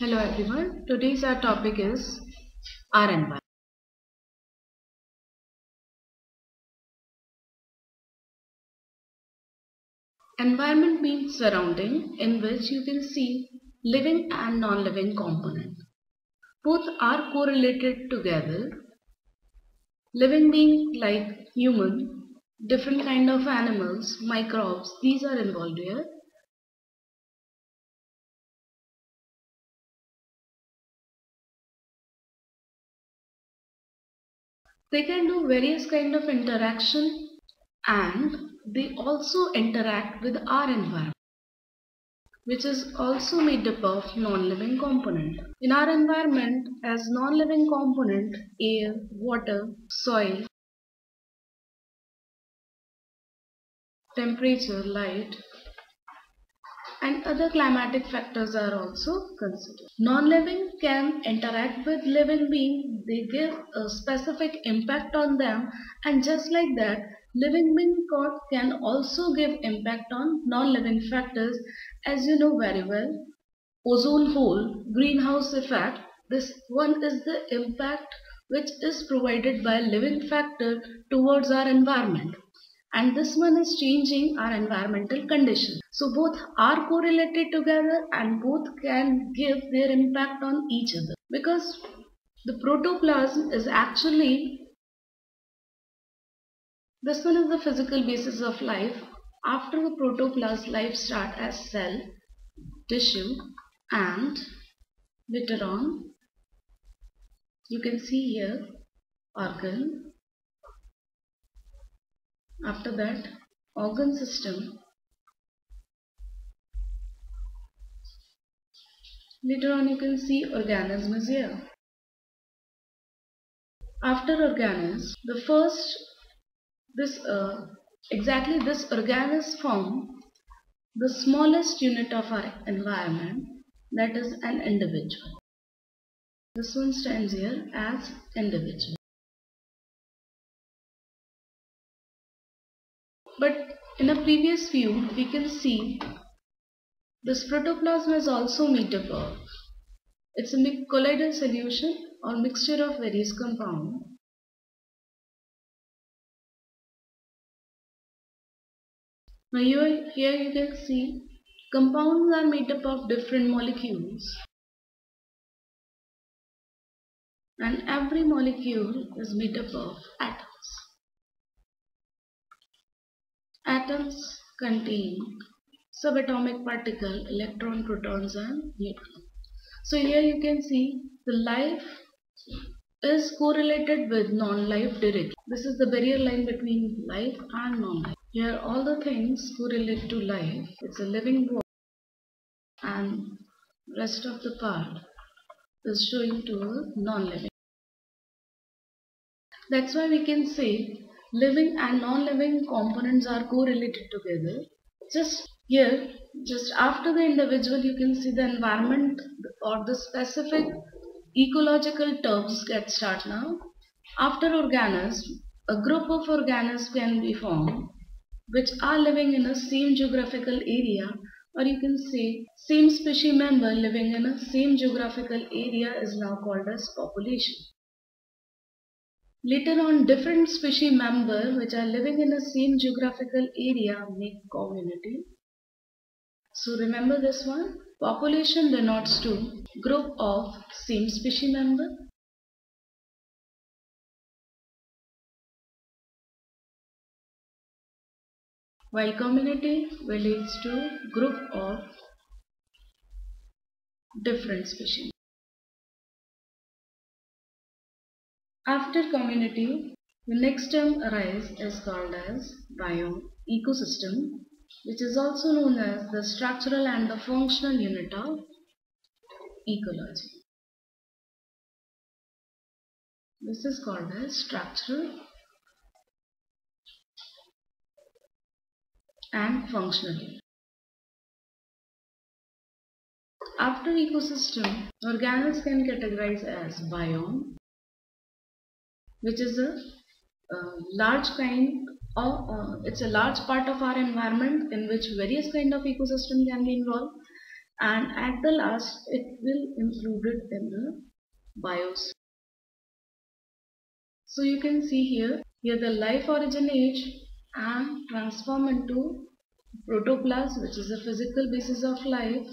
Hello everyone. Today's our topic is our environment. Environment means surrounding in which you can see living and non-living component. Both are correlated together. Living being like human, different kind of animals, microbes, these are involved here They can do various kind of interaction and they also interact with our environment which is also made up of non-living component. In our environment as non-living component air, water, soil, temperature, light, and other climatic factors are also considered. Non-living can interact with living beings. they give a specific impact on them and just like that living being can also give impact on non-living factors as you know very well. Ozone hole, greenhouse effect, this one is the impact which is provided by living factor towards our environment and this one is changing our environmental condition. So both are correlated together and both can give their impact on each other because the protoplasm is actually this one is the physical basis of life. After the protoplasm life start as cell, tissue and later on you can see here organ after that organ system. Later on you can see organism is here. After organism the first this uh, exactly this organism form the smallest unit of our environment that is an individual. This one stands here as individual But in a previous view, we can see this protoplasm is also made up of. It's a colloidal solution or mixture of various compounds. Now here, here you can see compounds are made up of different molecules and every molecule is made up of atoms. Atoms contain subatomic particle, electron, protons and neutrons. So here you can see the life is correlated with non-life directly. This is the barrier line between life and non-life. Here all the things correlate to life. It's a living world and rest of the part is showing to non-living. That's why we can say living and non-living components are correlated together. Just here, just after the individual, you can see the environment or the specific ecological terms get start now. After organisms, a group of organisms can be formed which are living in the same geographical area or you can say same species member living in a same geographical area is now called as population. Later on, different species members which are living in the same geographical area make community. So remember this one. Population denotes to group of same species member. While community relates to group of different species. After community, the next term arise is called as biome ecosystem which is also known as the structural and the functional unit of ecology. This is called as structural and functional unit. After ecosystem, organisms can categorize as biome, which is a uh, large kind of uh, it's a large part of our environment in which various kind of ecosystem can be involved and at the last it will include it in the BIOS. So you can see here, here the life originates and transform into protoplasm which is the physical basis of life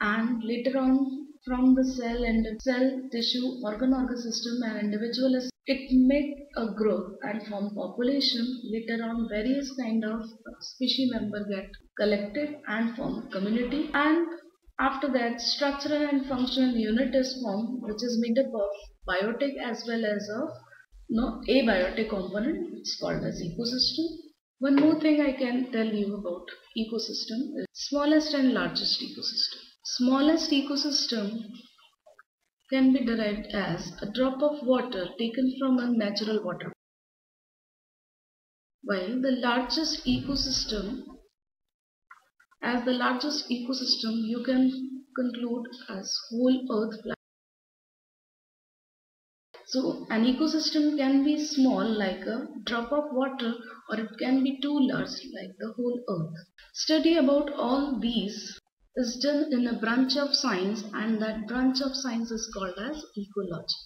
and later on from the cell and cell tissue organ organ system and individual it make a uh, growth and form population later on various kind of species member get collected and form community. And after that structural and functional unit is formed which is made up of biotic as well as of no abiotic component it's called as ecosystem. One more thing I can tell you about ecosystem is smallest and largest ecosystem smallest ecosystem can be derived as a drop of water taken from a natural water while the largest ecosystem as the largest ecosystem you can conclude as whole earth planet. So an ecosystem can be small like a drop of water or it can be too large like the whole earth. Study about all these is done in a branch of science and that branch of science is called as ecology.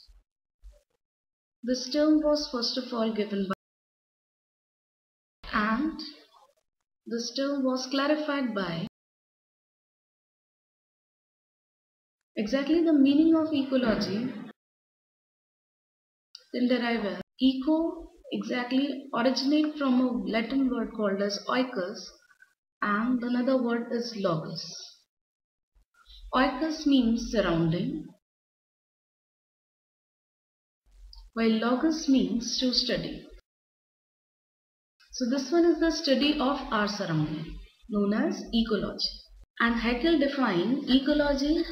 This term was first of all given by and this term was clarified by exactly the meaning of ecology can derive as eco exactly originate from a Latin word called as oikos and another word is logos. Oikos means surrounding, while logos means to study. So this one is the study of our surrounding, known as ecology. And Haeckel defined ecology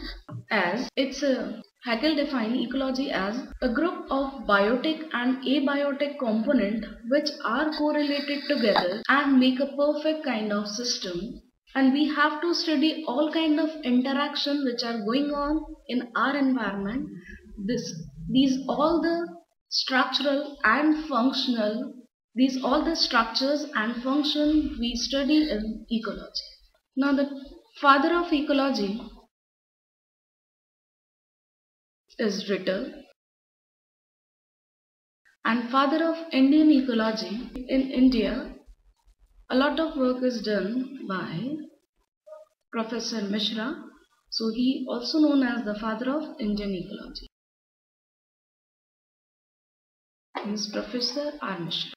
as it's a Haeckel defined ecology as a group of biotic and abiotic component which are correlated together and make a perfect kind of system and we have to study all kind of interaction which are going on in our environment. This these all the structural and functional these all the structures and function we study in ecology. Now the father of ecology is Ritter. And father of Indian ecology in India a lot of work is done by Professor Mishra. So he also known as the father of Indian ecology. Is Professor R. Mishra.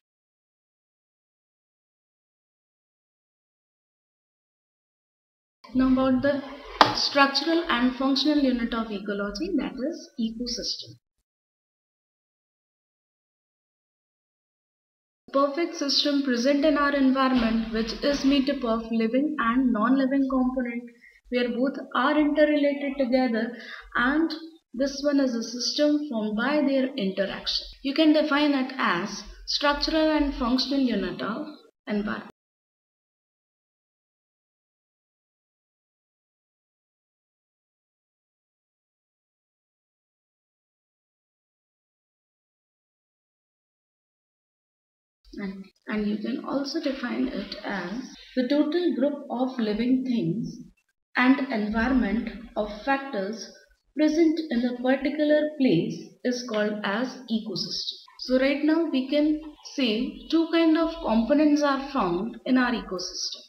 Now about the structural and functional unit of ecology that is ecosystem. Perfect system present in our environment which is made up of living and non-living component where both are interrelated together and this one is a system formed by their interaction. You can define it as structural and functional unit of environment. And, you can also define it as the total group of living things and environment of factors present in a particular place is called as ecosystem. So right now we can say two kind of components are found in our ecosystem.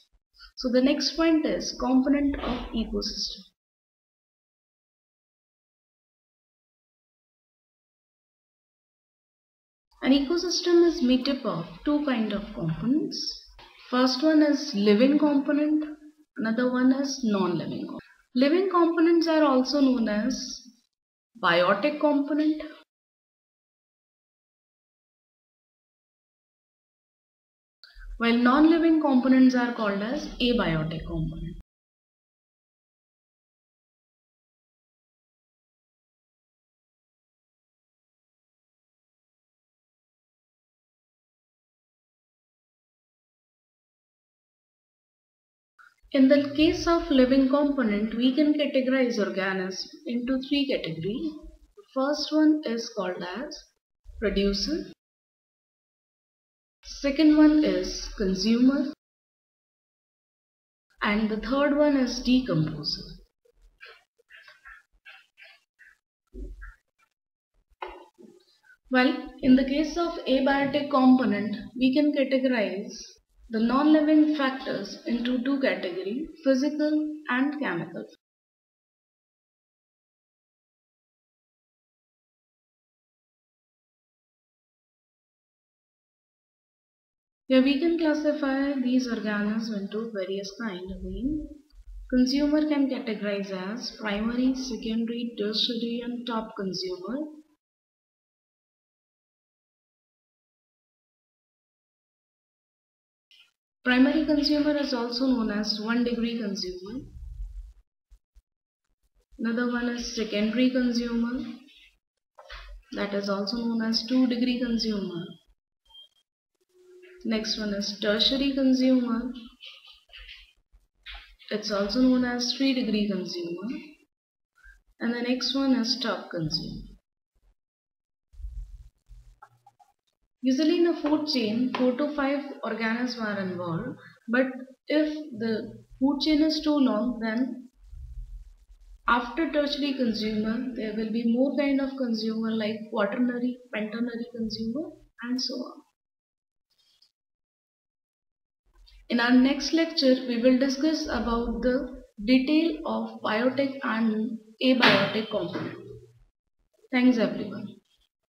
So the next point is component of ecosystem. An ecosystem is made up of two kind of components. First one is living component, another one is non-living component. Living components are also known as biotic component, while non-living components are called as abiotic component. In the case of living component, we can categorize organism into three categories. First one is called as producer. Second one is consumer. And the third one is decomposer. Well, in the case of abiotic component, we can categorize the non-living factors into two categories, physical and chemical. Here we can classify these organisms into various kinds. Again, consumer can categorize as primary, secondary, tertiary and top consumer. Primary consumer is also known as 1 degree consumer. Another one is secondary consumer that is also known as 2 degree consumer. Next one is tertiary consumer. It's also known as 3 degree consumer. And the next one is top consumer. Usually in a food chain, 4 to 5 organisms are involved. But if the food chain is too long, then after tertiary consumer, there will be more kind of consumer like quaternary, penternary consumer and so on. In our next lecture, we will discuss about the detail of biotic and abiotic component. Thanks everyone.